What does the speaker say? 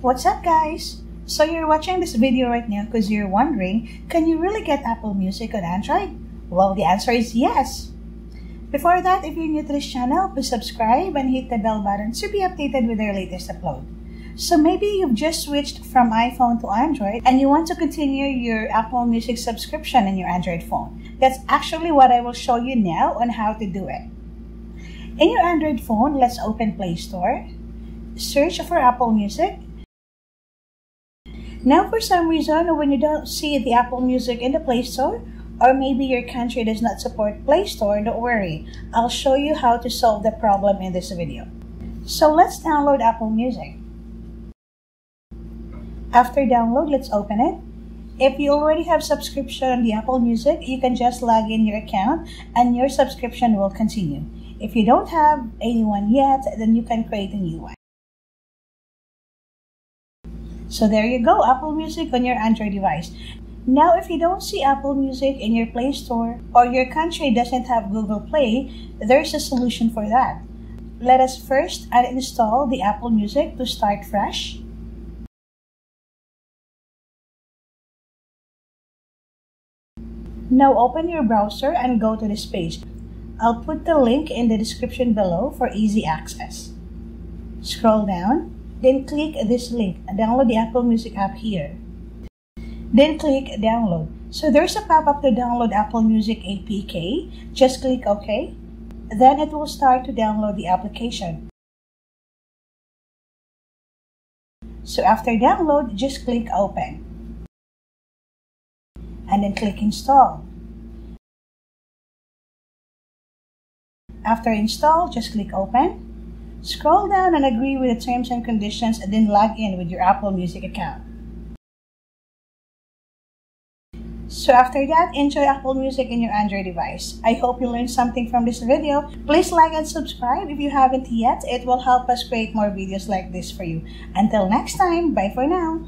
What's up guys? So you're watching this video right now because you're wondering, can you really get Apple Music on Android? Well, the answer is yes. Before that, if you're new to this channel, please subscribe and hit the bell button to be updated with our latest upload. So maybe you've just switched from iPhone to Android and you want to continue your Apple Music subscription in your Android phone. That's actually what I will show you now on how to do it. In your Android phone, let's open Play Store. Search for Apple Music. Now, for some reason, when you don't see the Apple Music in the Play Store, or maybe your country does not support Play Store, don't worry. I'll show you how to solve the problem in this video. So let's download Apple Music. After download, let's open it. If you already have subscription on the Apple Music, you can just log in your account and your subscription will continue. If you don't have anyone yet, then you can create a new one. So there you go, Apple Music on your Android device. Now, if you don't see Apple Music in your Play Store or your country doesn't have Google Play, there's a solution for that. Let us first uninstall the Apple Music to start fresh. Now open your browser and go to this page. I'll put the link in the description below for easy access. Scroll down, then click this link download the Apple Music app here. Then click download. So there's a pop-up to download Apple Music APK. Just click OK. Then it will start to download the application. So after download, just click open and then click install. After install, just click open. Scroll down and agree with the terms and conditions and then log in with your Apple Music account. So after that, enjoy Apple Music in your Android device. I hope you learned something from this video. Please like and subscribe if you haven't yet. It will help us create more videos like this for you. Until next time, bye for now.